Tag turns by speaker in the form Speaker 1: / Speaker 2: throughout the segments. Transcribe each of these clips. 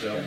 Speaker 1: So,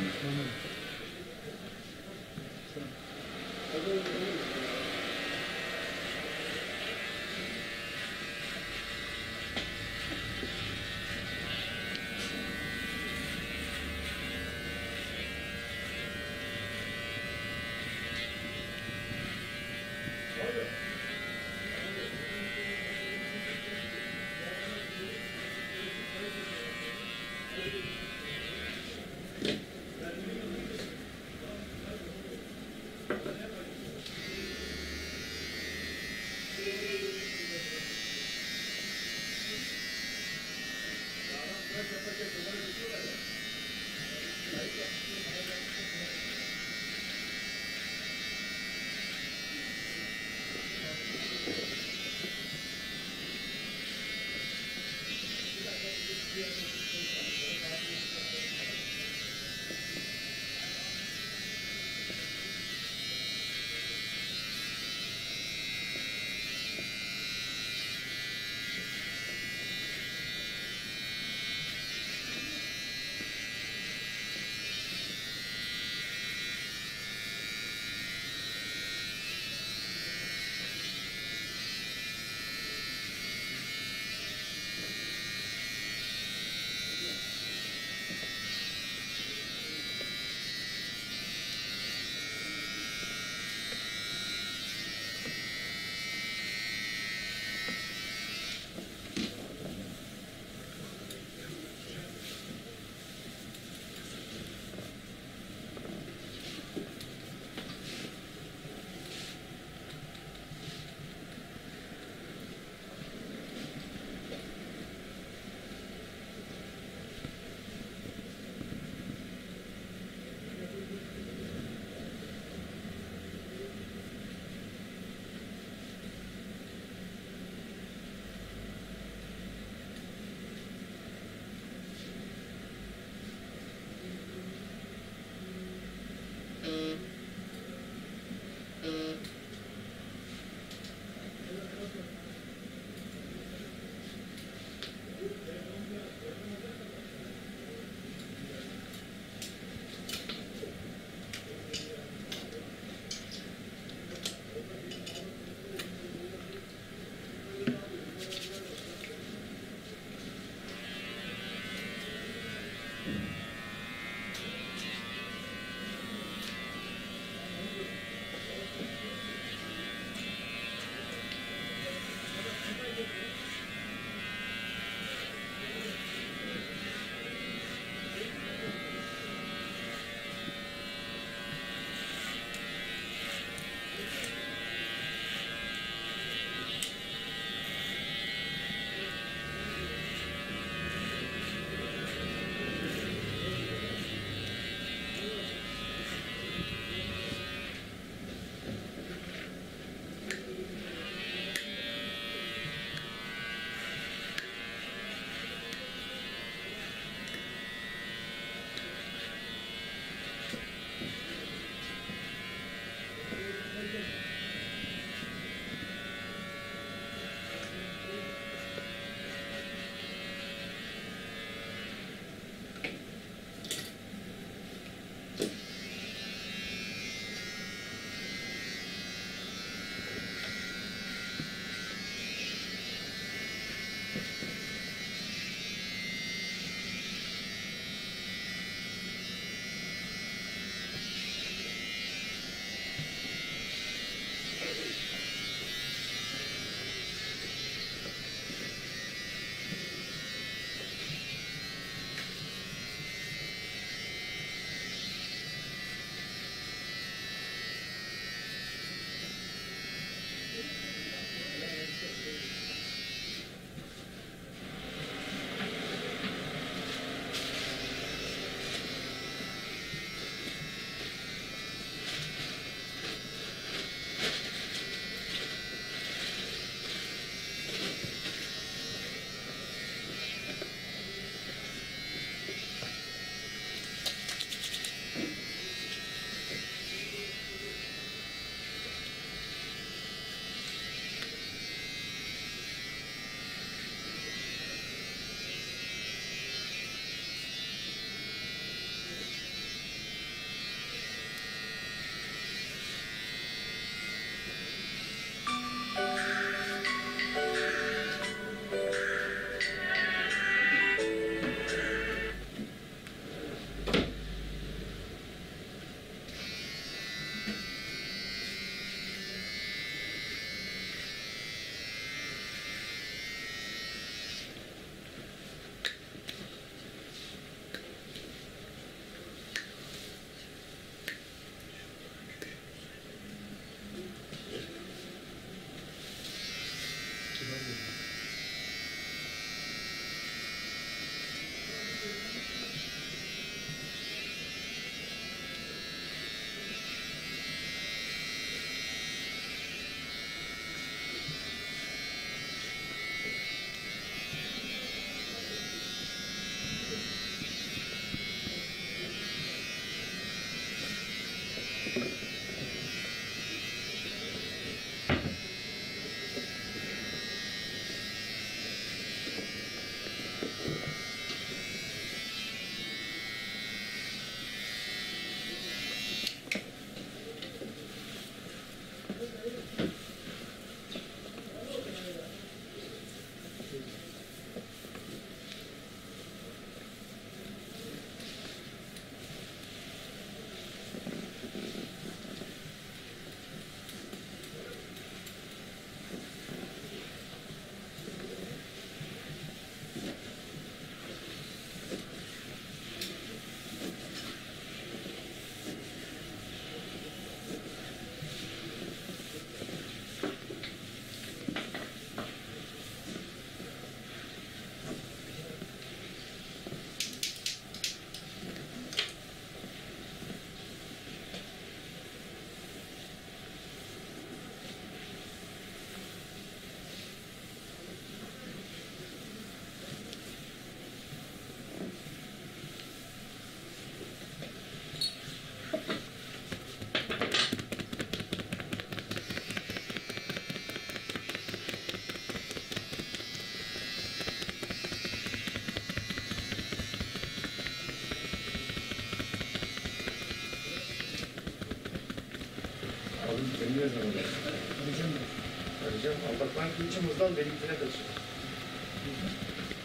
Speaker 1: İçimizden benimkine taşıyor.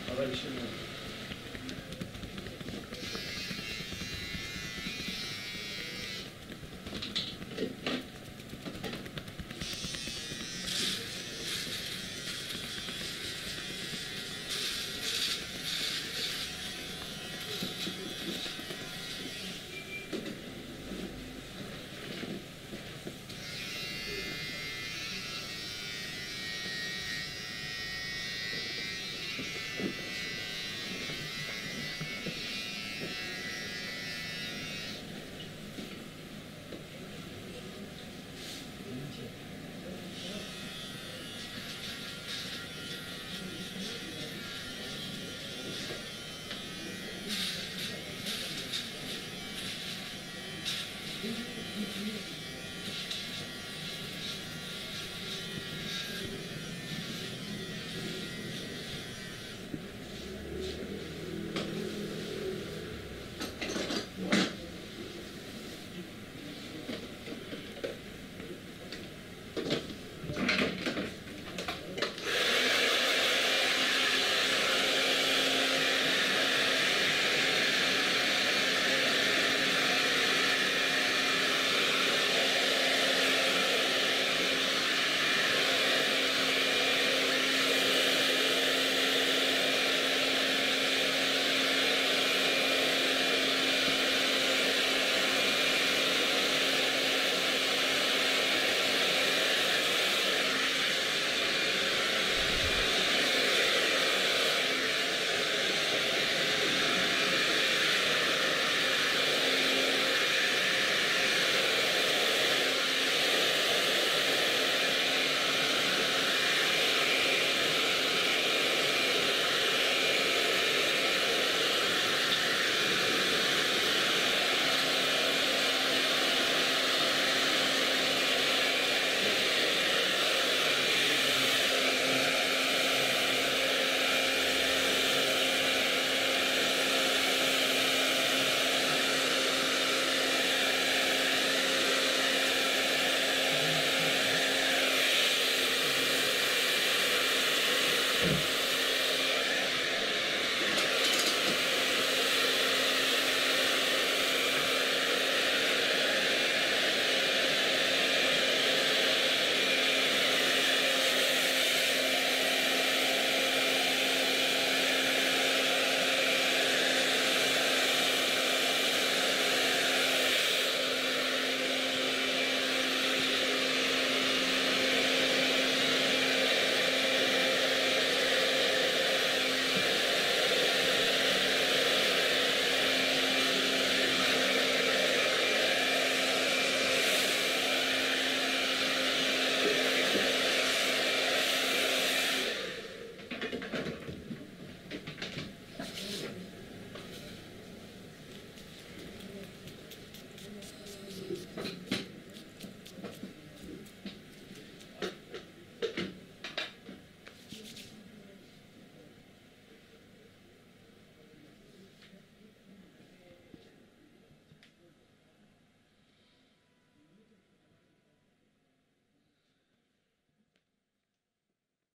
Speaker 1: Haber işin var.